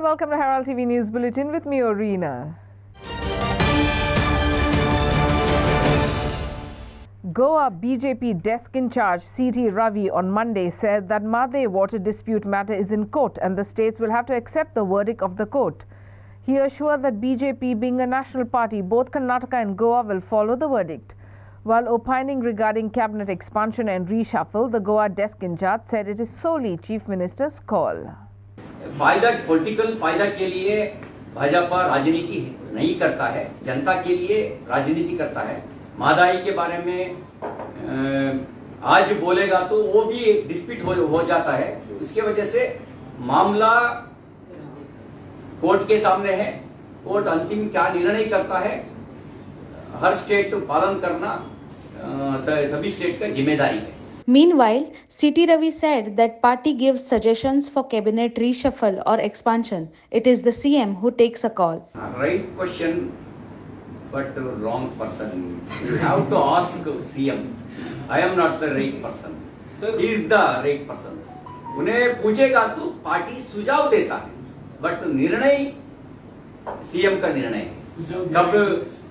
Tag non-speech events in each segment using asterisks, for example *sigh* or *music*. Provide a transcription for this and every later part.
and welcome to Herald TV News Bulletin with me, Orina. Goa BJP desk in charge CT Ravi on Monday said that Mhadei water dispute matter is in court and the states will have to accept the verdict of the court. He assured that BJP being a national party, both Karnataka and Goa will follow the verdict. While opining regarding cabinet expansion and reshuffle, the Goa desk in charge said it is solely Chief Minister's call. फ़ायदा political फ़ायदा के लिए भाजपा राजनीति नहीं करता है जनता के लिए राजनीति करता है। महँगाई के बारे में आज बोलेगा तो वो भी डिस्प्यूट हो, हो जाता है। इसके वजह से मामला कोर्ट के सामने है कोर्ट अंतिम क्या निर्णय करता है हर स्टेट पालन करना सभी स्टेट का ज़िम्मेदारी है। Meanwhile, CT Ravi said that party gives suggestions for cabinet reshuffle or expansion. It is the CM who takes a call. right question but the wrong person you have to ask cm i am not the right person Sir- he is the right person उन्हें पूछेगा तो party सुझाव देता है but निर्णय CM का निर्णय है कब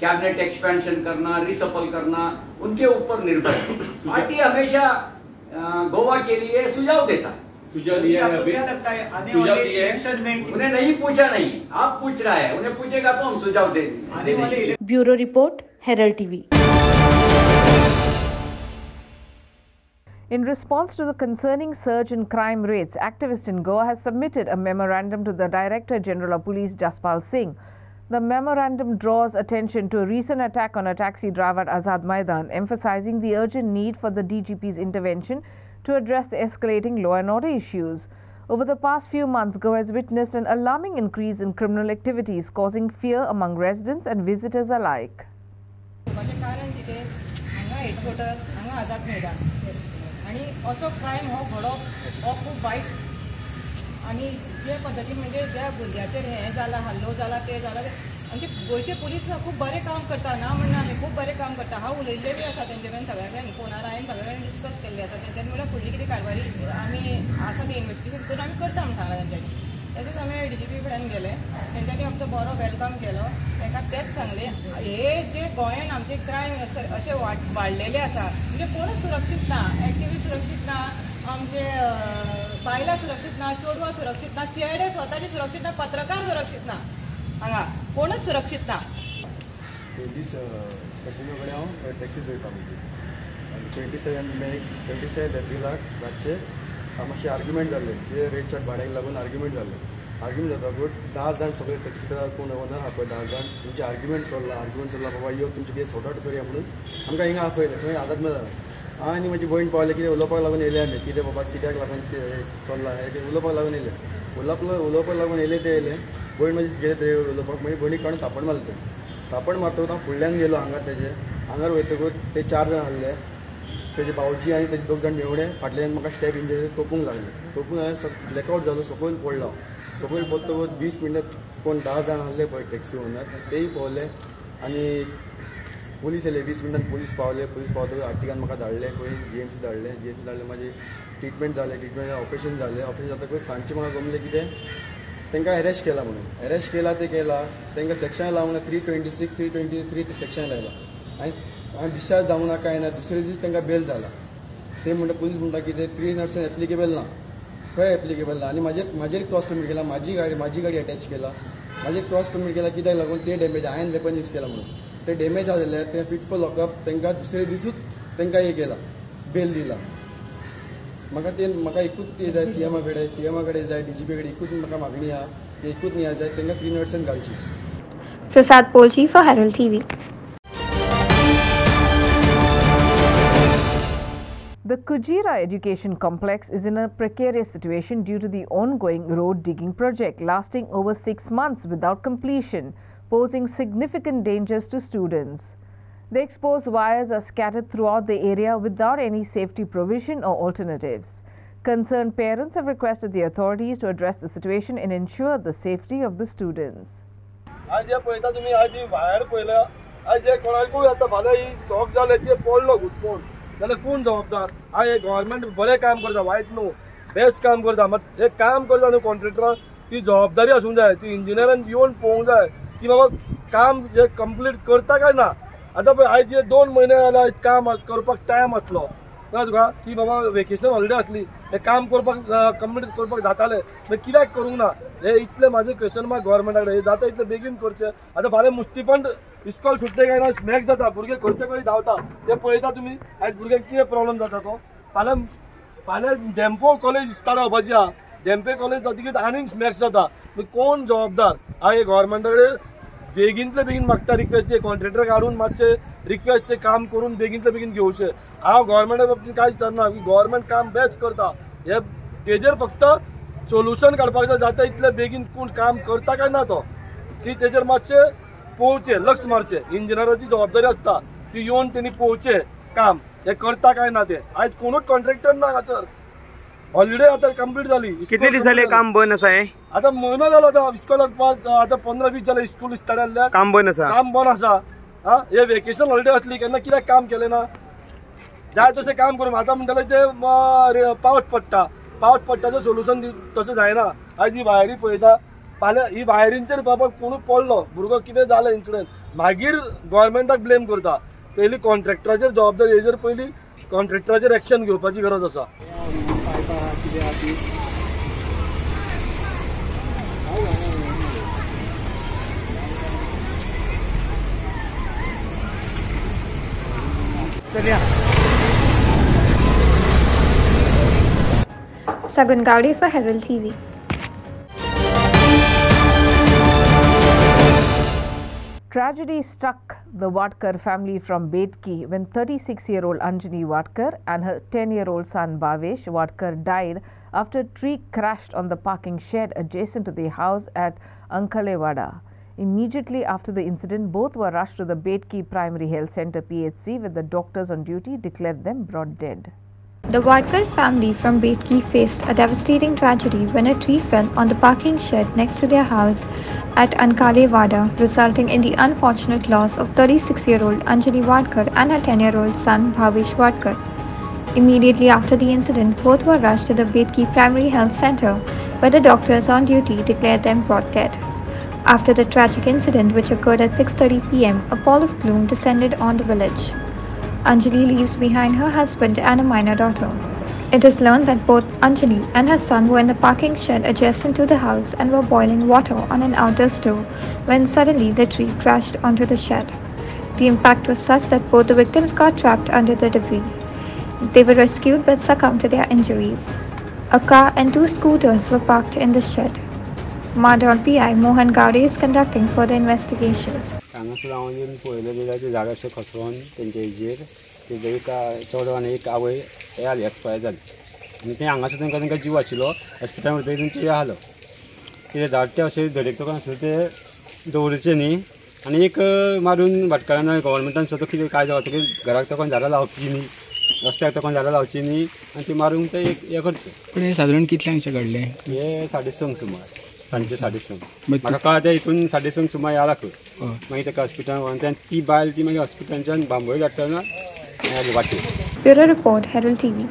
कैबिनेट एक्सपेंशन करना रिसफल करना उनके ऊपर निर्भर है पार्टी हमेशा गोवा के लिए सुझाव देता है सुझाव दिया है क्या लगता है आने वाले है इलेक्शन में उन्हें नहीं पूछा नहीं आप पूछ रहा है उन्हें पूछेगा तो हम सुझाव दे, आने वाले देंगे Bureau Report, Herald TV. In response to the concerning surge in crime rates, activists in Goa has submitted a memorandum to the Director General of Police Jaspal Singh. The memorandum draws attention to a recent attack on a taxi driver at Azad Maidan, emphasizing the urgent need for the DGP's intervention to address the escalating law and order issues. Over the past few months, Goa has witnessed an alarming increase in criminal activities, causing fear among residents and visitors alike. म्हणजे कारण कितें हांगा हेडक्वॉर्टर हांगा आझाद मैदान आनी असो crime हो घडोवप हो खूब वायट आनी जे पद्दतीन म्हणजे ज्या भुरग्याचेर हें जाला हल्लो जाला ते जाला म्हणजे गोंयचे पुलीस खूब बरें काम करता ना म्हणना आमी खूब बरें काम करता. हांव उलयल्लें बी आसा तेंचे कडेन सगळ्या कडेन फोनार हांवें सगळ्या कडेन डिस्कस केल्लें आसा तेंच्यांनी म्हणल्यार फुडली कितें कारवाई आमी आसा ती इन्वेस्टिगेशन करून आमी करता म्हणून सांगला तेंच्यांनी तशेंच आमी डी जी पी कडेन गेले. तेंच्यांनी आमचो बरो वेलकम केलो. तांकां तेंच सांगलें हे जे गोंयान आमचे क्रायम अशे वाडलेले आसा म्हणजे कोणूच सुरक्षीत ना एक्टिवी सुरक्षीत ना आमचे बायलां सुरक्षीत ना चोडवा सुरक्षीत ना चेडे स्वतःचे सुरक्षित ना पत्रकार सुरक्षीत ना. हांगा कोणूच सुरक्षीत ना? दीस कशिनो कडेन हांव टॅक्सी वयता आनी twenty seven May twenty seven एप्रिलाक रातचे मातशें आर्ग्युमेंट जाल्ले ते रेट चार्ट भाड्याक लागून आर्ग्युमेंट जाल्ले आर्ग्युमेंट जातकूच धा जाण सगळे टॅक्सीकार कोण ओनर आहा पळय धा जाण. तुमचे आर्ग्युमेंट चल्ला आर्ग्युमेंट चल्ला बाबा यो तुमचे कितें सॉर्ट आउट करया म्हणून. आमकां हिंगा आपयलें खंय आझाद मैदान आनी म्हजी भयण पावले कितें उलोवपाक लागून येयले आमी कितें बाबा कित्याक लागून कितें चल्ला उलोवपाक लागून येयले उलोवपाक उलोवपाक लागून येयले ते येयले भयण म्हजी गेले ते उलोवपाक म्हजी भयणी काडून थापण मारले ते थापण मारतकूच हांव फुडल्यान गेलो हांगार तेजे हांगार वयतकूच ते चार जाण आसले तेजे भावजी आनी तेजे दोग जाण मेवणे फाटल्यान म्हाका स्टेप इंजरी तोपूंक लागले. तोपून हांवें ब्लॅकआउट जालो सकयल पडलो. सकयल पडतकूच वीस मिनटां कोण धा जाण आसले पळय टॅक्सी ओनर. तेय पावले आनी पुलीस येले वीस मिनटान पुलीस पावले पुलीस पावतकूच आर्टिकान म्हाका धाडले खंय जी एम सी धाडले जी एम सी धाडले म्हाजी ट्रिटमेंट जालें ट्रिटमेंट ऑपरेशन जालें ऑपरेशन जातकूच सांजचे म्हाका गमलें कितें? तांकां अरेस्ट केला म्हणून. अरेस्ट केला ते केला तांकां सेक्शन लावंक ना three twenty six three twenty three section लायला. आनी हांवें डिस्चार्ज जावंक ना कांय ना दुसरे दीस तांकां बेल जाला ते म्हणटा पुलीस म्हणटा की ते थ्री नर्सान एप्लिकेबल ना. खंय एप्लिकेबल ना? आनी म्हाजेर म्हाजेर क्रॉस कमीट केला म्हाजी गाडी म्हाजी गाडी अटॅच केला. म्हाजेर क्रॉस कमीट केला कित्याक लागून? ते डॅमेज हांवें वेपन यूज केला म्हणून. ते डॅमेज जालेले ते फिट फॉर लॉकअप तांकां दुसरे दिसूच तांकां हे केला बेल दिला म्हाका ते म्हाका एकूच ते जाय सी एमा कडेन सी एमा कडेन जाय डी जी पी कडेन एकूच म्हाका मागणी आहा की एकूच न्याय जाय तांकां थ्री नर्सन घालची Prasad Polchi for Herald TV. The Kujira Education Complex is in a precarious situation due to the ongoing road digging project lasting over six months without completion, posing significant dangers to students. The exposed wires are scattered throughout the area without any safety provision or alternatives. Concerned parents have requested the authorities to address the situation and ensure the safety of the students. आज जे पळयता तुमी आज ही भायर पळयल्या आज जे कोणाकूय आतां फाल्यां ही शॉक जाले ते पडलो घुटपून जाल्यार कोण जबाबदार आज हे गव्हर्मेंट बरें काम करता वायट न्हू बेस्ट काम करता मात हे काम करता न्हू कॉन्ट्रॅक्टरां ती जबाबदारी असूंक जाय ती इंजिनियरान येवन पळोवंक जाय की बाबा काम हे कंप्लीट करता काय ना? आतां पळय आयज हे दोन म्हयने जाला काम करपाक टायम आसलो कळ्ळें तुका की बाबा वेकेशन हॉलिडे आसली हे काम करपाक कंप्लीट करपाक जाताले मागीर कित्याक करूंक ना? हे इतले म्हाजें क्वेश्चन मार्क गोवोरमेंटा कडेन जाता इतले बेगीन करचे. आतां फाल्यां मुस्तीफंड इस्कॉल सुट्टे काय ना स्मॅक जाता भुरगे खंयचे खंय धांवता. ते पळयता तुमी आयज भुरग्यांक कितें प्रॉब्लम जाता तो? फाल्यां फाल्यां डॅम्पो कॉलेज स्टार्ट जावपाची आहा धेंपे कॉलेज जातकीर आनीक स्मॅक्स जाता. कोण जबाबदार? हांव हे गव्हर्मेंटा कडेन बेगीनतले बेगीन मागता रिक्वेस्ट कॉन्ट्रेक्टर काडून मातशे रिक्वेस्ट काम करून बेगीनतले बेगीन घेवचे हांव गव्हर्मेंटा बाबतींत कांय विचारना की गव्हर्मेंट काम बेस्ट करता. हे तेजेर फक्त सोल्युशन काडपाक जाय जाता इतले बेगीन कोण काम करता काय ना तो ती तेजेर मातशे पोवचे लक्ष मारचे. इंजिनियराची जबाबदारी आसता ती येवन तेणी पोवचे काम. हे करता काय ना ते. आयज कोणूच कॉन्ट्रेक्टर ना हाचर हॉलिडे आता कंप्लीट झाली. कितले दीस जाले काम बंद आसा हे आता म्हयनो जालो आता इस्कॉलाक आता पंदरा वीस जाले स्कूल स्टार्ट काम बंद आसा काम बंद आसा हा? हे वेकेशन हॉलिडे असली केन्ना कित्याक काम केलें ना? जाय तशें काम करून आतां म्हणटाले ते पावस पडटा पावस पडटाचें सोल्युशन तशें जायना आयज ही वायरी पळयता फाल्यां ही वायरींचेर बाबा कोणूय पडलो भुरगो कितें जालें इन्सिडंट मागीर गोवोरमेंटाक ब्लेम करता. पयलीं कॉन्ट्रॅक्टराचेर जबाबदारी हेजेर पयलीं कॉन्ट्रॅक्टराचेर एक्शन घेवपाची गरज आसा Sagun Gowdy for Herald TV. Tragedy struck the Watkar family from Betki when 36-year-old Anjani Watkar and her 10-year-old son Bhavesh Watkar died after a tree crashed on the parking shed adjacent to their house at Ankalewada. Immediately after the incident, both were rushed to the Betki Primary Health Center PHC where the doctors on duty declared them brought dead. The Wadkar family from Betki faced a devastating tragedy when a tree fell on the parking shed next to their house at Ankalewada, resulting in the unfortunate loss of 36-year-old Anjali Wadkar and her 10-year-old son Bhavish Wadkar. Immediately after the incident, both were rushed to the Betki Primary Health Center, where the doctors on duty declared them brought dead. After the tragic incident, which occurred at 6:30 p.m., a pall of gloom descended on the village. Anjali leaves behind her husband and a minor daughter. It is learned that both Anjali and her son were in the parking shed adjacent to the house and were boiling water on an outdoor stove when suddenly the tree crashed onto the shed. The impact was such that both the victims got trapped under the debris. They were rescued but succumbed to their injuries. A car and two scooters were parked in the shed. Mardol PI Mohan Gowde is conducting further investigations. हांगासर हांव पळयलें जाल्यार ते झाड अशें खसोन तेंच्या हेजेर तेजे एक चेडो आनी एक आवय हे जाली एक्सपायर जाली आनी ते हांगासर तांकां तांकां जीव आशिल्लो हॉस्पिटलान व्हरतकीर तेंचे आसलो ते झाड ते अशें धडयता आसले ते दवरचे न्ही आनी एक मारून भाटकारान गोवोरमेंटान सुद्दां कितें काय जाता घराक तोकून झाडां लावची न्ही रस्त्याक तोकून झाडां लावची न्ही आनी ती मारूंक ते एक हें करचें पूण हे सादारण कितल्यांकशें घडलें? हे साडे संक सुमार. सांजचे साडे संक म्हाका कळ्ळें ते हितून साडे संक सुमार या लागलो मागीर ताका हॉस्पिटलान व्हरून त्यान ती बायल ती मागीर हॉस्पिटलांच्यान बांबोळी धाडटना वाटेर Bureau Report Herald TV.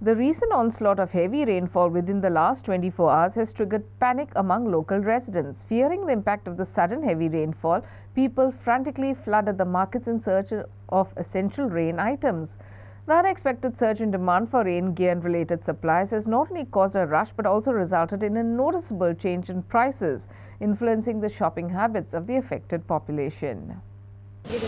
The recent onslaught of heavy rainfall within the last 24 hours has triggered panic among local residents. Fearing the impact of the sudden heavy rainfall, people frantically flooded the markets in search of essential rain items. The unexpected surge in demand for rain gear and related supplies has not only caused a rush but also resulted in a noticeable change in prices, influencing the shopping habits of the affected population. uh. But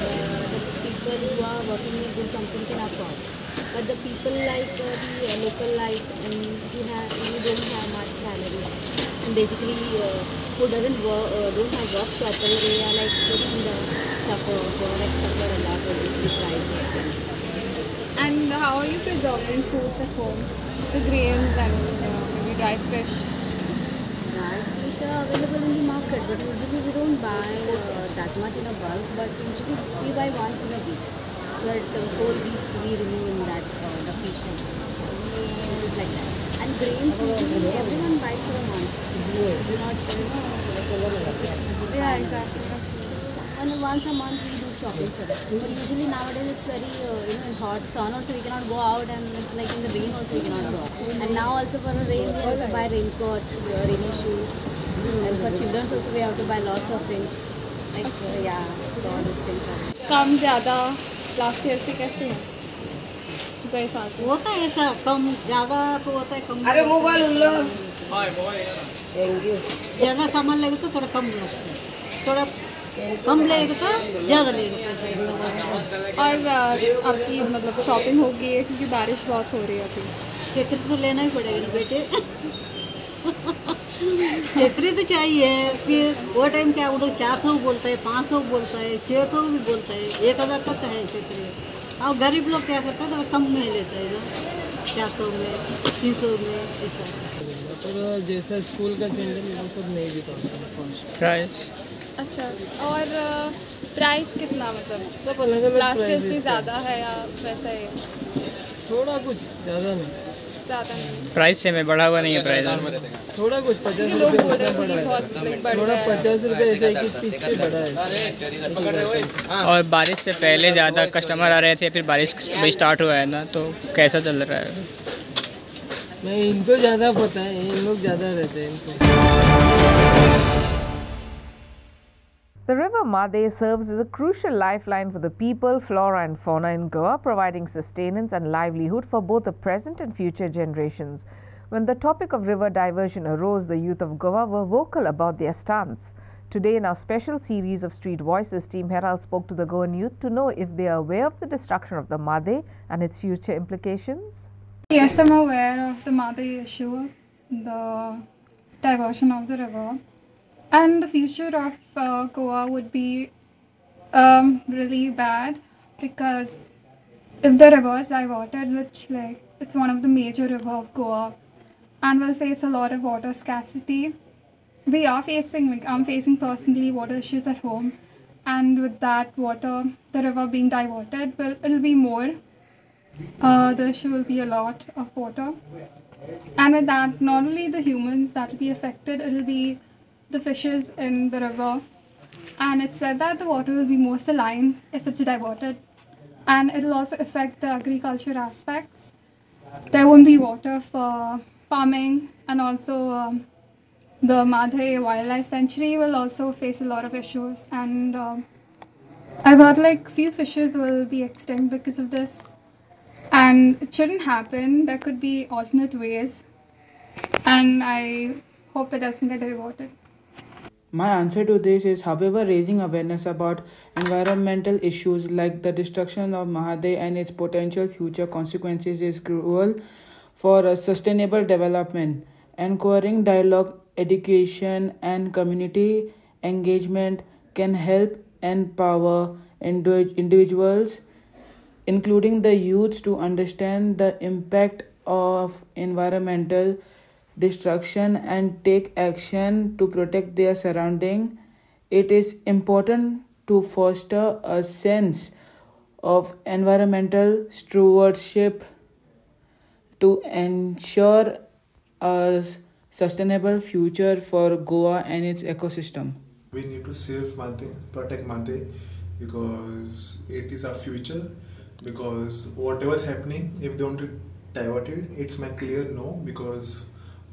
uh, the people who are working in good company can afford. But the people like uh, the uh, local who have don't have much salary and basically uh, who doesn't work uh, don't have work properly they are like getting the suffer for like suffer a lot of the prices. And how are you preserving foods at home? The grains and uh, maybe dry fish. Dry fish are available in the market, but usually we don't buy uh, that much in a bulk, but usually we buy once in a week. But the whole week we renew in that, uh, the fish. and like that And grains, usually everyone buys for a month. It's not, you know, like over Yeah, exactly. and once a month we do shopping for it. But usually nowadays it's very, uh, you know, in hot sun also we cannot go out and it's like in the rain also we cannot go out. And now also for the rain we have to buy raincoats, uh, rainy shoes. And for children also we have to buy lots of things. Like, uh, yeah, so all these things. are- कम ज़्यादा last year से कैसे है गए साल से होता है ऐसा कम ज़्यादा तो होता है कम अरे मोबाइल लो। ज़्यादा सामान लेगा तो थोड़ा कम लगता है। थोड़ा कम लेगा तो ज़्यादा लेगा। और आपकी मतलब शॉपिंग हो गई है क्योंकि बारिश बहुत हो रही है अभी। छतरी तो लेना ही पड़ेगा ना बेटे। छतरी तो चाहिए फिर वो टाइम क्या वो लोग चार सौ बोलता है पाँच सौ बोलता है छः सौ भी बोलता है एक हज़ार तक का है छतरी और गरीब लोग क्या करते हैं थोड़ा कम में लेते हैं ना। चार सौ में तीन सौ में ऐसा। पर जैसा स्कूल का सैंडल वो सब नहीं भी पाता प्राइस अच्छा और प्राइस कितना मतलब? सब अलग अलग ज़्यादा है या वैसा ही? थोड़ा कुछ ज़्यादा नहीं। ज़्यादा नहीं प्राइस सेम है बढ़ा हुआ नहीं है प्राइस थोड़ा कुछ पचास लोग रुपये बोल रहे हैं बहुत थोड़ा पचास रुपये ऐसा एक एक पीस पे बढ़ा है। और बारिश से पहले ज़्यादा कस्टमर आ रहे थे फिर बारिश अभी स्टार्ट हुआ है ना तो कैसा चल रहा है? नहीं इनको ज़्यादा पता है इन लोग ज़्यादा रहते हैं इनको। The river Mhadei serves as a crucial lifeline for the people, flora and fauna in Goa, providing sustenance and livelihood for both the present and future generations. When the topic of river diversion arose, the youth of Goa were vocal about their stance. Today, in our special series of Street Voices, Team Herald spoke to the Goan youth to know if they are aware of the destruction of the Mhadei and its future implications. Yes, I'm aware of the Mhadei issue, the diversion of the river, and the future of uh, Goa would be um, really bad because if the river is diverted, which like it's one of the major river of Goa, and we'll face a lot of water scarcity. We are facing like I'm facing personally water issues at home, and with that water, the river being diverted, will it'll be more uh, the issue will be a lot of water. And with that, not only the humans that will be affected, it will be the fishes in the river. And it said that the water will be more saline if it's diverted. And it will also affect the agriculture aspects. There won't be water for farming, and also um, the Mhadei Wildlife Sanctuary will also face a lot of issues. And um, I've heard like few fishes will be extinct because of this and it shouldn't happen. There could be alternate ways, and I hope it doesn't get diverted. My answer to this is, however, raising awareness about environmental issues like the destruction of Mahadev and its potential future consequences is crucial for a sustainable development. Encouraging dialogue, education, and community engagement can help empower individuals including the youths to understand the impact of environmental destruction and take action to protect their surrounding it is important to foster a sense of environmental stewardship to ensure a sustainable future for goa and its ecosystem We need to save Mante, protect Mante, because it is our future. Because whatever is happening, if they want to divert it, it's my clear no. Because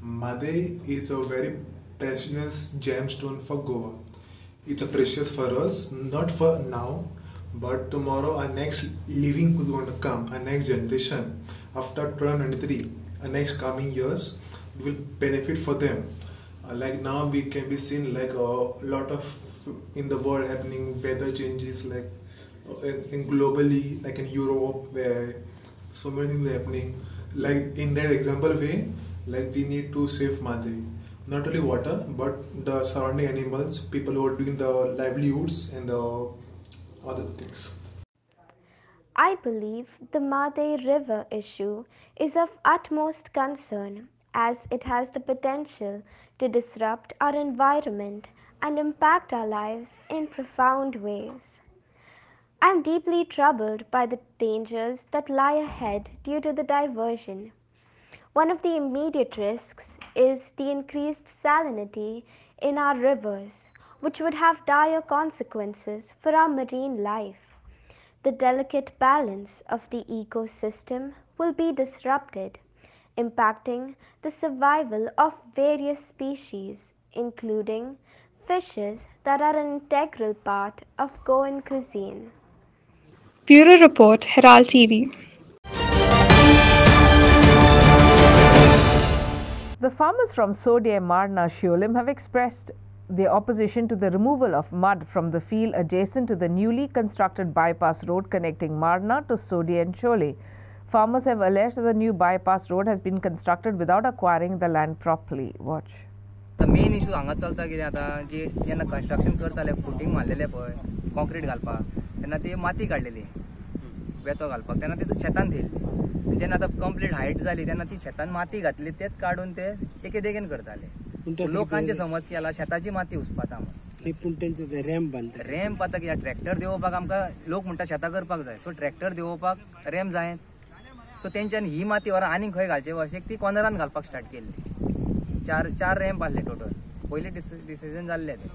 Mhadei is a very precious gemstone for Goa. It's a precious for us, not for now, but tomorrow our next living who's going to come, our next generation, after 2023, our next coming years, it will benefit for them. Uh, like now we can be seen like a lot of in the world happening weather changes like uh, in, globally like in Europe where so many things are happening like in that example way like we need to save Mhadei not only water but the surrounding animals people who are doing the livelihoods and the other things I believe the Mhadei River issue is of utmost concern as it has the potential to disrupt our environment and impact our lives in profound ways. I am deeply troubled by the dangers that lie ahead due to the diversion. One of the immediate risks is the increased salinity in our rivers, which would have dire consequences for our marine life. The delicate balance of the ecosystem will be disrupted, impacting the survival of various species, including fishes that are an integral part of Goan cuisine. Bureau Report Herald TV. The farmers from Sodie, Marna, Shiolim have expressed their opposition to the removal of mud from the field adjacent to the newly constructed bypass road connecting Marna to Sodie and Chole. Farmers have alleged that the new bypass road has been constructed without acquiring the land properly. Watch. Main issue हांगा चलता कितें आतां जी जेन्ना construction करताले फुटींग मारलेले पळय concrete घालपाक तेन्ना ती माती काडलेली वेतो घालपाक तेन्ना ती शेतान थेयल्ली जेन्ना आतां कंप्लीट हायट जाली तेन्ना ती शेतान माती घातली तेच काडून ते एके देगेन करताले लोकांचे समज केला शेताची माती उसपाता म्हणून पूण तेंचे रॅम्प बांदता रॅम्प आतां कित्याक ट्रॅक्टर देंवोवपाक आमकां लोक म्हणटा शेतां करपाक जाय. सो ट्रॅक्टर देंवोवपाक रॅम्प जाय सो तेंच्यान ही माती व्हरा आनीक खंय घालचे अशें ती कॉर्नरान घालपाक स्टार्ट केल्ली. चार चार रॅम्प आहले टोटल पयलीं डिसिजन जाल्ले ते.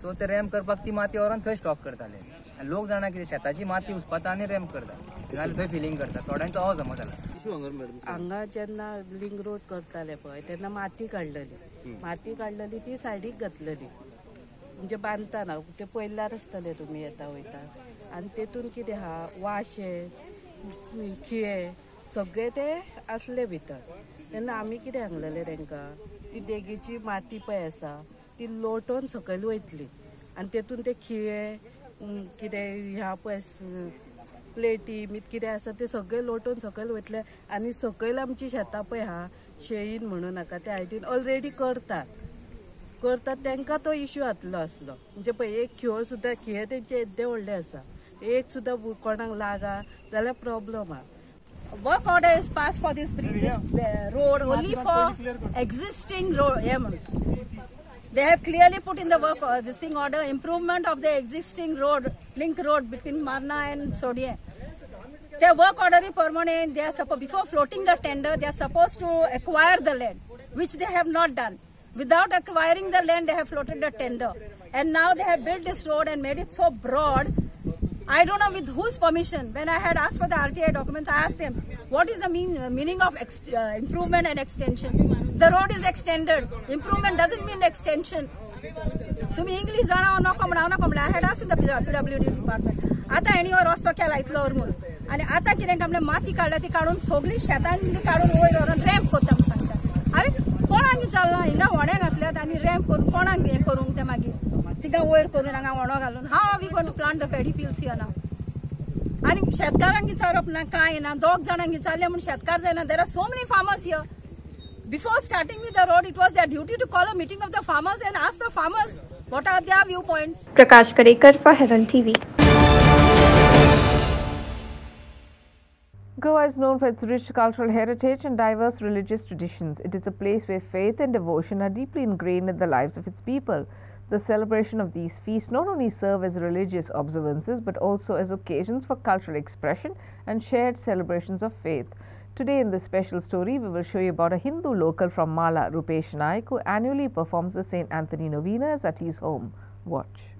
सो ते रॅम्प करपाक ती माती व्हरोन थंय स्टॉक करताले? लोक जाणा कितें शेताची माती उसपाता आनी रॅम्प करता. नाल्यार थंय फिलिंग करता. थोड्यांचो हो समज जाला हांगा जेन्ना लिंक रोड करताले पळय तेन्ना माती काडलेली. माती काडलेली ती सायडीक घातलेली. म्हणजे बांदतना ते पयल्यार आसतले तुमी येता वयता. आनी तेतून कितें आहा वाशे खिये सगळे ते आसले भितर. तेन्ना आमी कितें सांगलेले तांकां? ती देगेची माती पळय आसा ती लोटोवन सकयल वयतली. आनी तेतून ते खिये कितें ह्या पळय प्लेटी मीत कितें आसा ते सगळे लोटोवन सकयल वयतले आनी सकयल आमची शेतां पळय आहा शेळीन म्हणू नाका त्या हायटीन ऑलरेडी करतात. करतात तांकां तो इश्यू जातलो आसलो म्हणजे पळय एक खियो सुद्दां खिये तेंचे येद्दे व्हडले आसा. एक सुद्दां कोणाक लागा जाल्यार प्रॉब्लम आहा work order is passed for this this uh, road only for existing road. Yeah, they have clearly put in the work uh, this thing order improvement of the existing road link road between Marna and Sodie. Their work order is permanent. They are supposed before floating the tender, they are supposed to acquire the land, which they have not done. Without acquiring the land, they have floated the tender, and now they have built this road and made it so broad I don't know with whose permission. When I had asked for the RTI documents, I asked them, what is the mean, uh, meaning of uh, improvement and extension? The road is extended. Improvement doesn't mean extension. तुम्ही English जाणा नको म्हणा नको म्हणा head आसा PW D department आतां हेणी हो रस्तो केला इतलो व्हरून आनी आतां कितें आपल्या माती काडल्या ती काडून सगळी शेतांनी काडून वयर व्हरून रॅम्प करता म्हणून सांगता अरे कोणाक चलना हिंगा व्हणे घातल्यात आनी रॅम्प करून कोणाक हें करूंक ते मागीर कितें are करून हांगा वणो घालून हांव आवी gone plant the paddy fields here नाव आनी शेतकारांक before starting with the road, it was their duty to call a meeting of the farmers and ask the farmers what are their viewpoints. Prakash Karekar for Herald TV. Goa is known for its rich cultural heritage and diverse religious traditions. It is a place where faith and devotion are deeply ingrained in the lives of its people. The celebration of these feasts not only serve as religious observances but also as occasions for cultural expression and shared celebrations of faith. Today in this special story, we will show you about a Hindu local from Mala, Rupesh Naik, who annually performs the St. Anthony novenas at his home. Watch.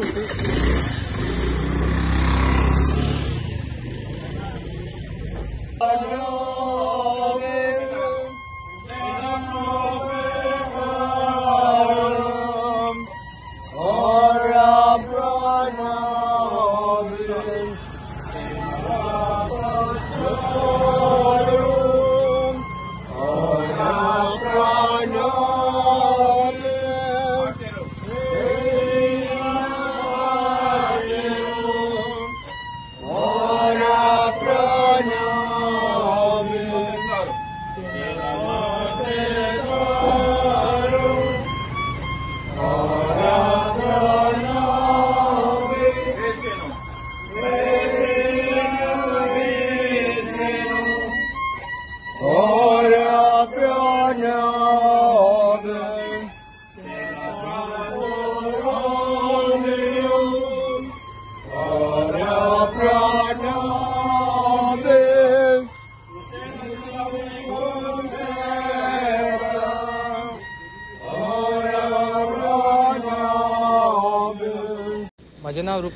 people. *laughs*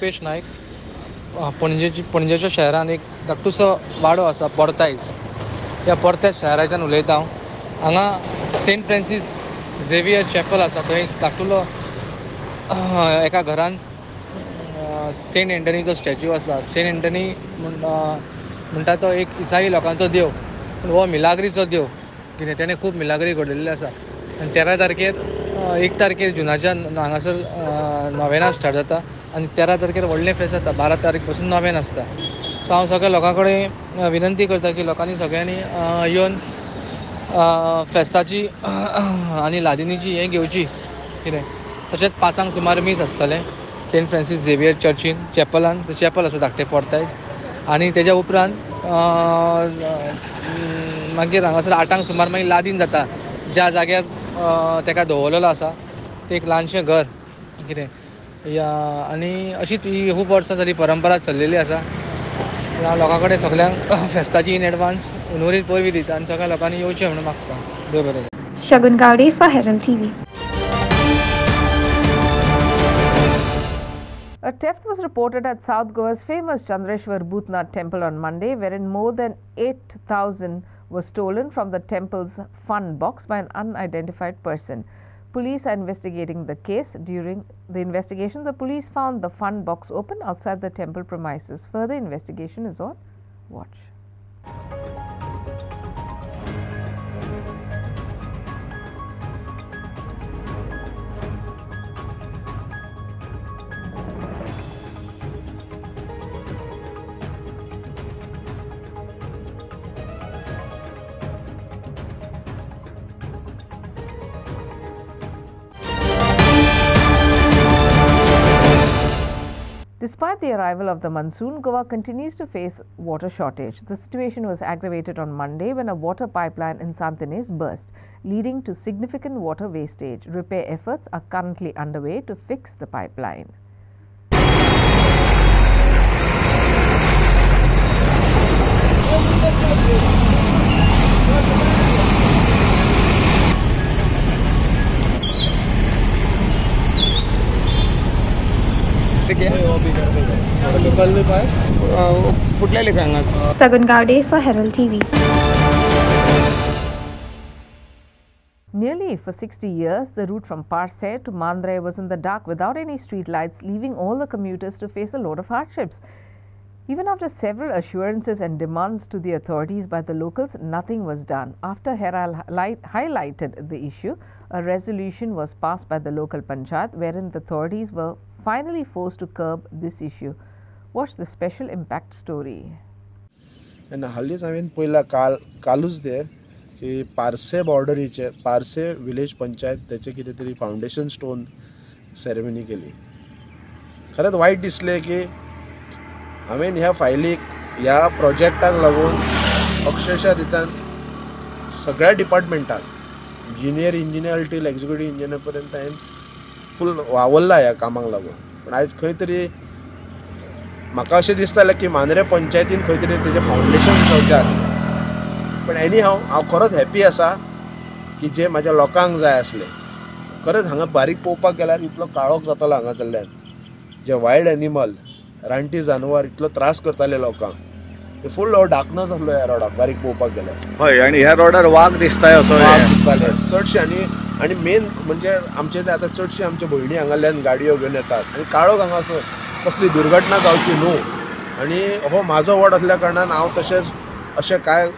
Rupesh नायक पणजेची पणजेच्या शहरान एक धाकटुसो वाडो आसा पोर्तायज ह्या पोर्तायज शहराच्यान उलयता हांव. हांगा Saint Francis Xavier chapel आसा थंय धाकटुलो एका घरान सेंट एंटनीचो स्टॅच्यू आसा सेंट एंटनी म्हण- म्हणटा तो एक इसाई लोकांचो देव पूण हो मिलाग्रीचो देव. कितें तेणें खूब मिलाग्री घडयल्ली आसा. आनी तेरा तारखेर एक तारखेर जुनाच्यान हांगासर नोवेना स्टार्ट जाता. आनी तेरा तारखेर व्हडलें फेस्त जाता बारा तारीखपासून नव्यान आसता सो हांव सगळ्या लोकां कडेन विनंती करता की लोकांनी सगळ्यांनी येवन फेस्ताची आनी लादिनीची हें घेवची कितें तशेंच पांचांक सुमार मीस आसतलें सेंट फ्रांसीस झेवियर चर्चीन चॅपलान चॅपल आसा धाकटें पोर्तायज आनी तेज्या उपरांत मागीर हांगासर आठांक सुमार मागीर लादीन जाता. ज्या जाग्यार ताका तेका दवरलेलो आसा तें एक ल्हानशें घर. कितें या आनी अशीच ही खूब वर्सां जाली परंपरा चल्लेली आसा हांव लोकां कडेन सगल्यांक फेस्ताची इन एडवान्स उर्वरीत परबीं दिता आनी सगळ्या लोकांनी येवचें म्हणून मागता देव बरें करूं. Shagun Gowdy for Herald TV. A theft was reported at South Goa's famous Chandreshwar Bhutnath temple on Monday, wherein more than 8,000 were stolen from the temple's fund box by an unidentified person. Police are investigating the case. During the investigation, the police found the fund box open outside the temple premises. Further investigation is on watch. The arrival of the monsoon, Goa continues to face water shortage. The situation was aggravated on Monday when a water pipeline in Santines burst, leading to significant water wastage. Repair efforts are currently underway to fix the pipeline. कुठल्या लेखांगाच Sagun Gowdy for Herald TV. Nearly for 60 years, the route from Parse to Mandre was in the dark without any street lights, leaving all the commuters to face a load of hardships. Even after several assurances and demands to the authorities by the locals, nothing was done. After Herald highlight- highlighted the issue, a resolution was passed by the local panchayat wherein the authorities were finally forced to curb this issue. What's the special impact story तेन्ना हालींच हांवें पयलां काल कालूच ते की पार्से बॉर्डरीचे पार्से village panchayat त्याचे कितें तरी फावंडेशन स्टोन सेरेमनी केली. खरेंच वायट दिसलें की हांवें ह्या फायलीक ह्या प्रोजेक्टाक लागून अक्षरशा रितान सगळ्या डिपार्टमेंटान engineer engineer till executive engineer पर्यंत हांवें फूल वावरला ह्या कामाक लागून. पूण आयज खंय तरी म्हाका अशें दिसतालें की मांद्रे पंचायतीन खंय तरी तेजें फावंडेशन ठेवच्यात पण एनी हांव हांव खरोच हॅप्पी आसा की जे म्हाज्या लोकांक जाय आसले. खरेंच हांगा बारीक पळोवपाक गेल्यार इतलो काळोख जातालो हांगा जाल्ल्यान जे वायल्ड एनिमल रानटी जानवर इतलो त्रास करताले लोकांक. फूल हो डार्कनस आसलो ह्या रोडाक बारीक पळोवपाक गेल्यार. हय आनी ह्या रोडार वाघ दिसताय असो वाग दिसताले. चडशे आनी आनी मेन म्हणजे आमचे ते आतां चडशे आमचे भयणी हांगाल्यान गाडयो घेवन येतात. आनी काळोख हांगासर कसली दुर्घटना जावची न्हू? आनी हो म्हाजो वॉर्ड आसल्या कारणान हांव तशेंच अशें कांय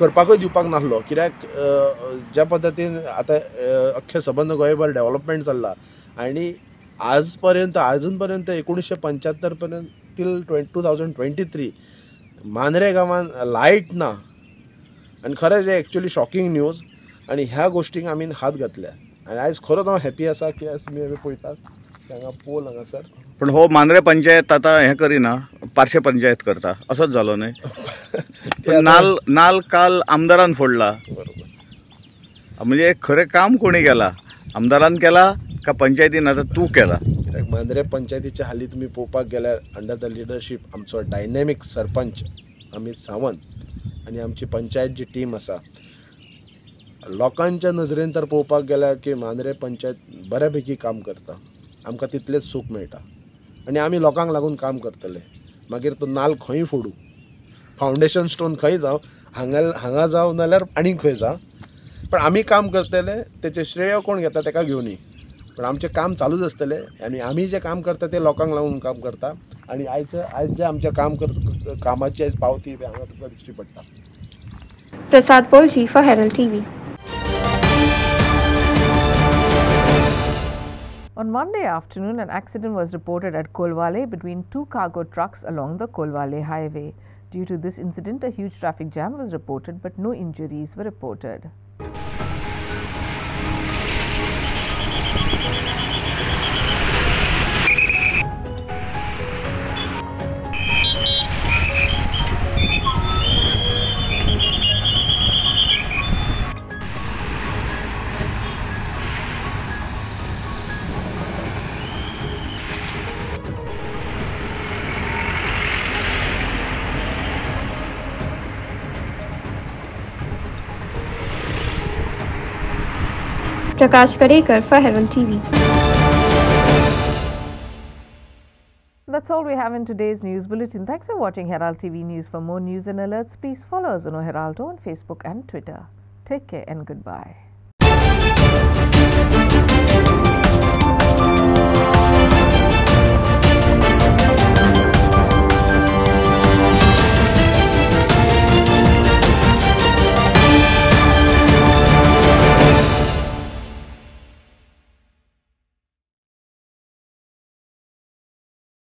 करपाकूय दिवपाक नासलो. कित्याक ज्या पद्दतीन आतां अख्खे सबंद गोंयभर डेव्हलपमेंट चल्ला आनी आज पर्यंत आजून पर्यंत एकोणीशे पंच्यात्तर पर्यंत till ट्वें two thousand twenty three Mandrem गांवान लायट ना. आनी खरेंच हे एक्चुली शॉकिंग न्यूज आनी ह्या गोश्टींक आमी हात घातल्या. आनी आयज खरोच हांव हॅपी आसा की आयज तुमी पळयतात. हांगा पोल हांगासर पण हो मांद्रे पंचायत आतां हें करिना पार्शे पंचायत करता. असोच जालो न्हय पण नाल नाल काल आमदारान फोडला. म्हणजे खरें काम कोणी केला? आमदारान केला का पंचायतीन? आतां तूं केला. कित्याक मांद्रे पंचायतीच्या हालीं तुमी पळोवपाक गेल्यार अंडर द लिडरशीप आमचो डायनॅमीक सरपंच अमित सावंत आनी आमची पंचायत जी टीम आसा लोकांच्या नजरेन तर पळोवपाक गेल्यार की मांद्रे पंचायत बऱ्यापैकी काम करता. आमकां तितलेंच सूख मेळटा. आनी आमी लोकांक लागून काम करतले. मागीर तो नाल खंय फोडूं? फावंडेशन स्टोन खंय जावं? हांगा हांगा जावं नाल्यार आनी खंय जावं? पण आमी काम करतले तेचे श्रेय कोण घेता तेका घेवनी पण आमचें काम चालूच आसतलें आनी आमी जें काम करता तें लोकांक लागून काम करता. आनी आयचें आयज जें आमचें काम कर कामाची आयज पावती बी हांगा तुका दिश्टी पडटा. Prasad बोलजी for for T TV. On Monday afternoon, an accident was reported at Kolwale between two cargo trucks along the Kolwale highway. Due to this incident, a huge traffic jam was reported, but no injuries were reported. Prakash Karekar for Herald TV. That's all we have in today's news bulletin. Thanks for watching Herald TV News. For more news and alerts, please follow us on Heraldo on Facebook and Twitter. Take care and goodbye.